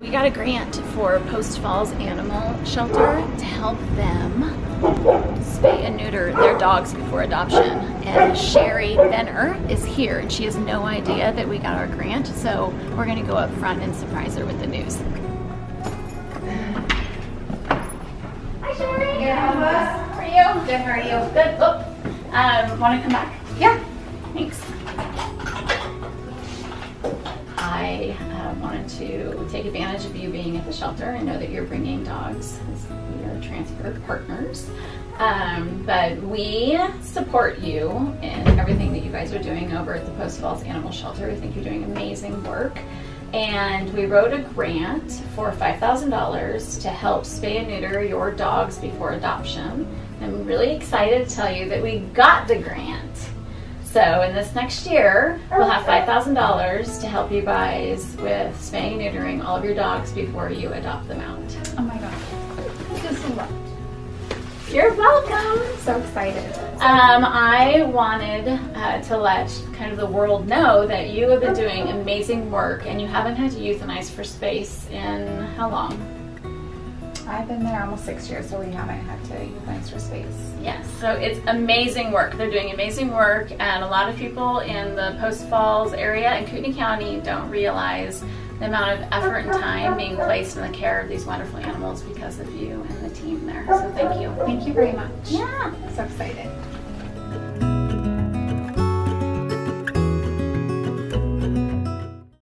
We got a grant for Post Falls Animal Shelter to help them spay and neuter their dogs before adoption. And Sherri Benner is here and she has no idea that we got our grant. So we're gonna go up front and surprise her with the news. Hi Sherri. Yeah, How are you? Good, how are you? Good. Oh, um, wanna come back? Yeah. Thanks. I uh, wanted to take advantage of you being at the shelter. I know that you're bringing dogs as your transfer partners. Um, but we support you in everything that you guys are doing over at the Post Falls Animal Shelter. We think you're doing amazing work. And we wrote a grant for $5,000 to help spay and neuter your dogs before adoption. I'm really excited to tell you that we got the grant. So in this next year, we'll have $5,000 to help you guys with spaying and neutering all of your dogs before you adopt them out. Oh my god. Thank you so much. You're welcome. So excited. Um, I wanted uh, to let kind of the world know that you have been doing amazing work and you haven't had to euthanize for space in how long? I've been there almost six years, so we haven't had to euthanize for space. Yes, so it's amazing work. They're doing amazing work, and a lot of people in the Post Falls area and Kootenai County don't realize the amount of effort and time being placed in the care of these wonderful animals because of you and the team there. So thank you. Thank you very much. Yeah. So excited.